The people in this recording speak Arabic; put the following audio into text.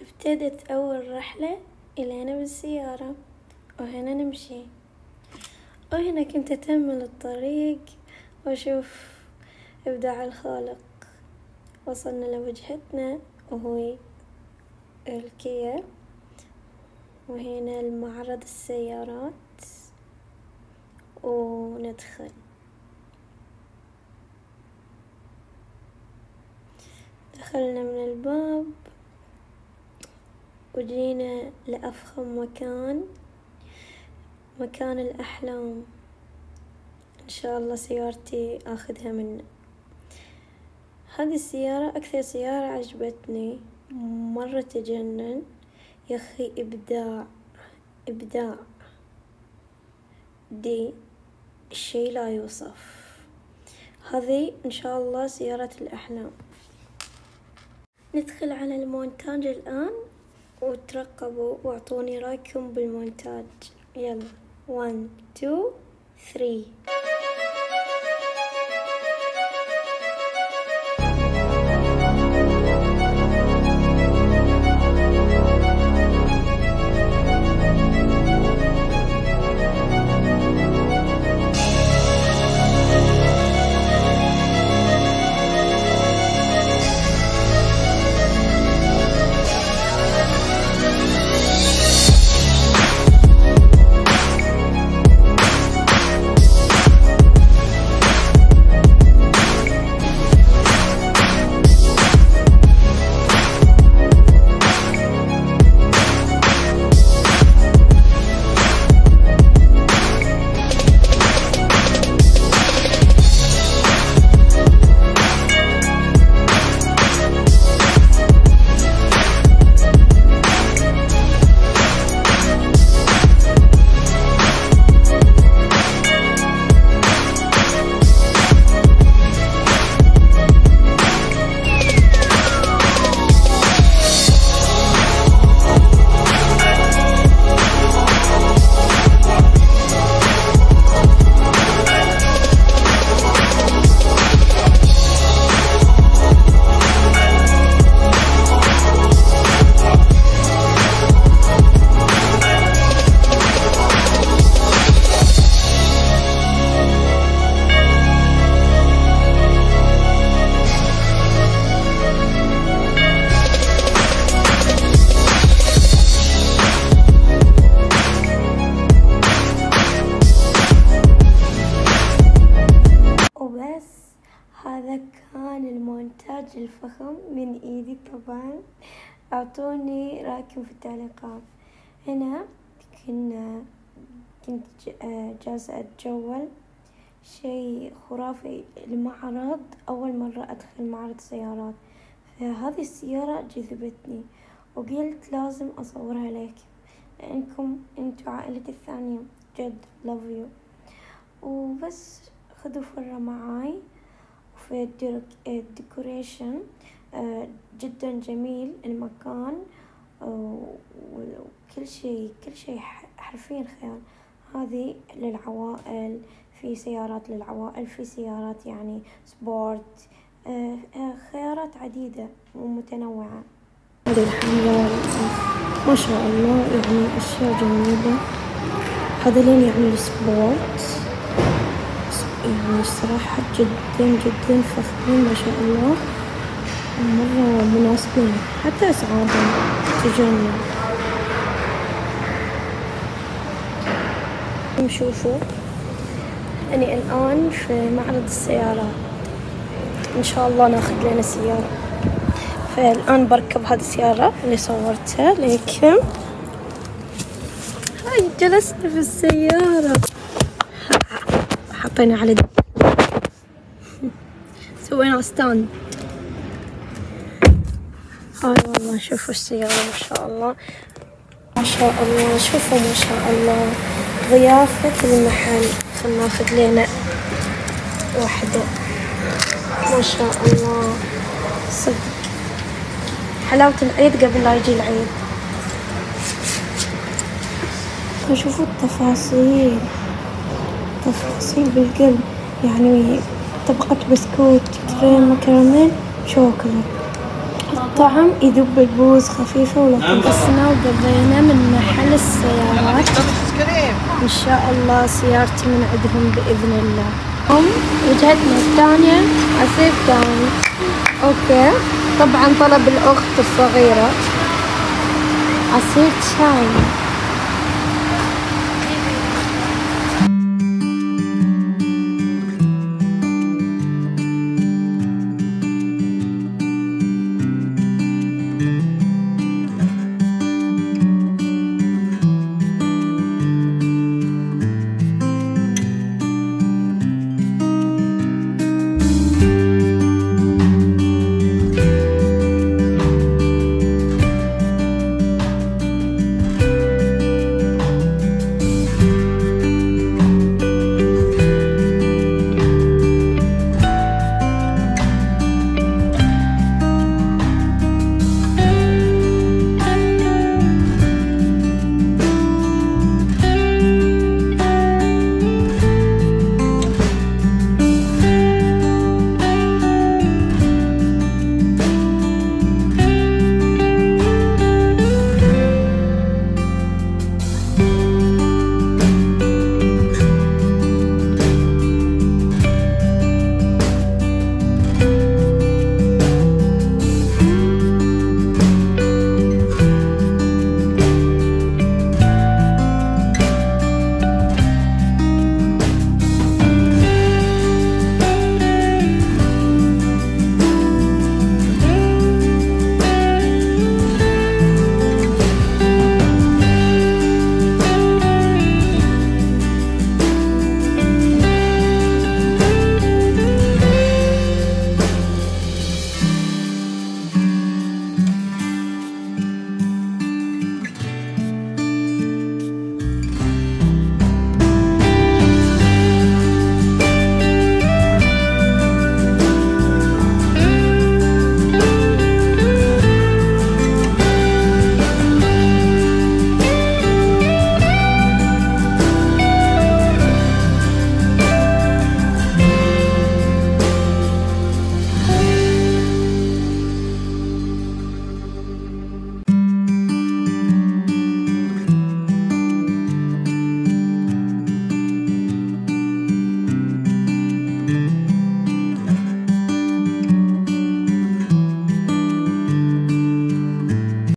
ابتدت أول رحلة إلينا بالسيارة وهنا نمشي. وهنا كنت أتأمل الطريق وأشوف إبداع الخالق. وصلنا لوجهتنا وهو الكيا. وهنا المعرض السيارات. وندخل. دخلنا من الباب. وجينا لأفخم مكان مكان الأحلام. إن شاء الله سيارتي آخذها منه هذه السيارة أكثر سيارة عجبتني. مرة تجنن. يا أخي إبداع إبداع. دي شي لا يوصف. هذه إن شاء الله سيارة الأحلام. ندخل على المونتاج الآن. وترقبوا واعطوني رايكم بالمونتاج. يلا 1 2 3 هذا كان المونتاج الفخم من إيدي طبعا. أعطوني رايكم في التعليقات. هنا كنا كنت جالسة أتجول شي خرافي. المعرض أول مرة أدخل معرض سيارات فهذه السيارة جذبتني وقلت لازم أصورها لكم لأنكم أنتوا عائلتي الثانية. جد love you. وبس خذوا فرة معاي. ال decor- ال decoration آه، جدا جميل المكان آه، وكل شيء كل شيء حرفيا خيال. هذه للعوائل في سيارات للعوائل في سيارات يعني sport آه، خيارات عديدة ومتنوعة. هذه الحمراء ما شاء الله يعني أشياء جميلة. هذولين يعني السبورت. الصراحة جدا جدا فخمين ما شاء الله. مرة مناسبين حتى أسعارهم تجنن شوفوا أني الآن في معرض السيارات إن شاء الله ناخذ لنا سيارة. فالآن بركب هذه السيارة اللي صورتها لكم هاي جلسنا في السيارة. حطينا على سوينا ستاند هاي والله شوفوا السيارة ما شاء الله. ما شاء الله. شوفوا ما شاء الله. ضيافة المحل. خلنا ناخذ لنا واحدة. ما شاء الله. صدق. حلاوة العيد قبل لا يجي العيد. شوفوا التفاصيل. تفاصيل بالقلب. يعني طبقة بسكوت كريمة كراميل شوكولات حتى طعم يذوب البوز خفيفة ولطيفة وقضينا من محل السيارات. إن شاء الله سيارتي من عندهم بإذن الله. هم وجهتنا الثانية عصير ثاني أوكي. طبعا طلب الأخت الصغيرة. عصير شاي.